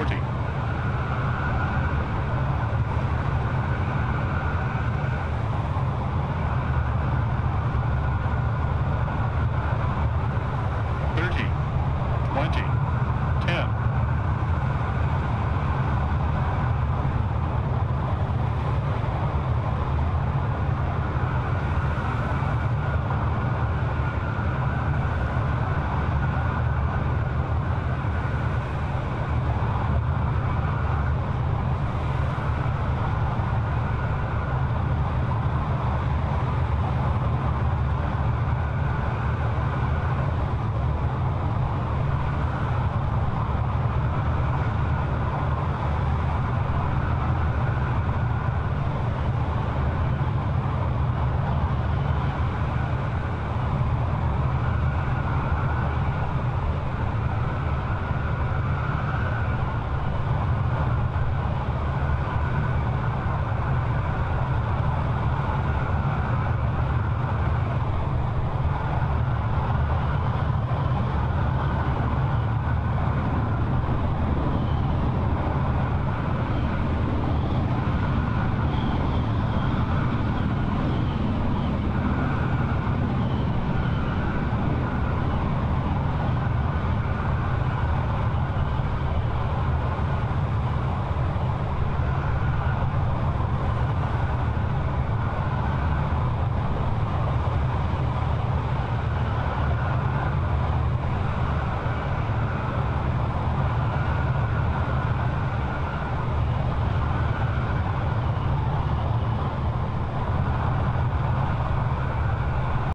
40.